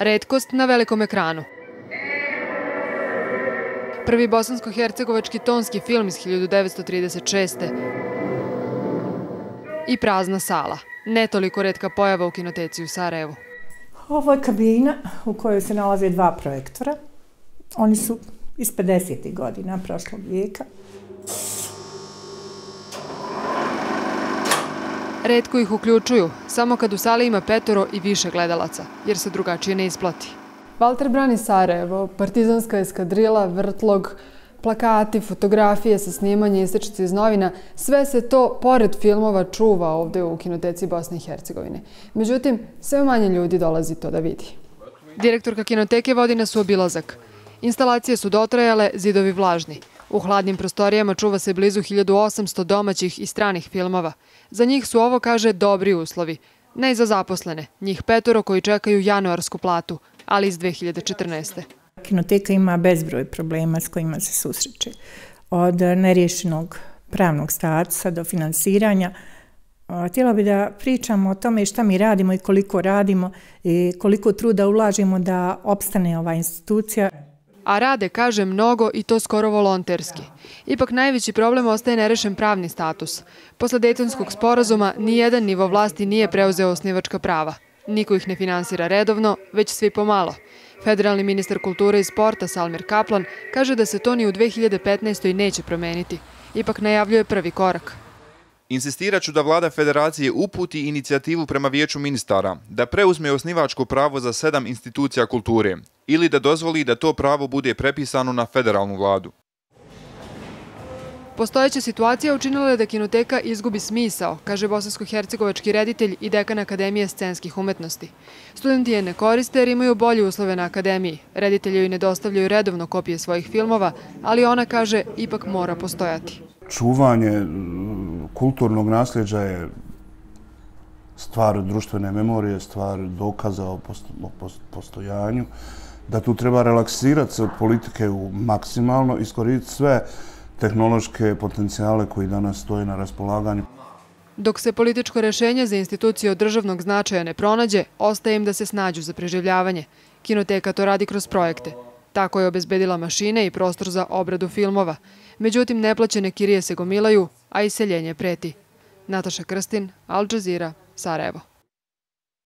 Redkost na velikom ekranu. Prvi bosansko-hercegovački tonski film iz 1936. I prazna sala. Ne toliko redka pojava u kinoteci u Sarajevu. Ovo je kabina u kojoj se nalaze dva projektora. Oni su iz 50. godina prošlog vijeka. Redko ih uključuju, samo kad u sali ima petoro i više gledalaca, jer se drugačije ne isplati. Walter brani Sarajevo, partizanska eskadrila, vrtlog, plakati, fotografije sa snimanja ističice iz novina, sve se to, pored filmova, čuva ovde u kinoteci Bosne i Hercegovine. Međutim, sve manje ljudi dolazi to da vidi. Direktorka kinoteke vodi nas u obilazak. Instalacije su dotrajale, zidovi vlažni. U hladnim prostorijama čuva se blizu 1800 domaćih i stranih filmova. Za njih su ovo, kaže, dobri uslovi. Ne i za zaposlene, njih petoro koji čekaju januarsku platu, ali iz 2014. Kinoteka ima bezbroj problema s kojima se susreće. Od nerješenog pravnog statusa do finansiranja. Htjela bi da pričamo o tome šta mi radimo i koliko radimo i koliko truda ulažimo da opstane ova institucija a rade, kaže, mnogo i to skoro volonterski. Ipak najveći problem ostaje nerešen pravni status. Posle Dejtonskog sporazuma nijedan nivo vlasti nije preuzeo osnivačka prava. Niko ih ne finansira redovno, već svi pomalo. Federalni ministar kulture i sporta Salmir Kaplan kaže da se to ni u 2015. neće promeniti. Ipak najavljuje prvi korak. Insistirat ću da vlada federacije uputi inicijativu prema vijeću ministara da preuzme osnivačko pravo za sedam institucija kulture ili da dozvoli da to pravo bude prepisano na federalnu vladu. Postojeća situacija učinila je da kinoteka izgubi smisao, kaže bosansko-hercegovački reditelj i dekan Akademije scenskih umetnosti. Studenti je ne koriste jer imaju bolje uslove na akademiji. Reditelji joj ne dostavljaju redovno kopije svojih filmova, ali ona kaže ipak mora postojati. Čuvanje kulturnog nasljeđa je stvar društvene memorije, stvar dokaza o postojanju, da tu treba relaksirati se od politike u maksimalno, iskoristiti sve tehnološke potencijale koji danas stoje na raspolaganju. Dok se političko rešenje za institucije od državnog značaja ne pronađe, ostaje im da se snađu za preživljavanje. Kinoteka to radi kroz projekte. Tako je obezbedila mašine i prostor za obradu filmova. Međutim, neplaćene kirije se gomilaju, a iseljenje preti. Nataša Krstin, Al Jazeera, Sarajevo.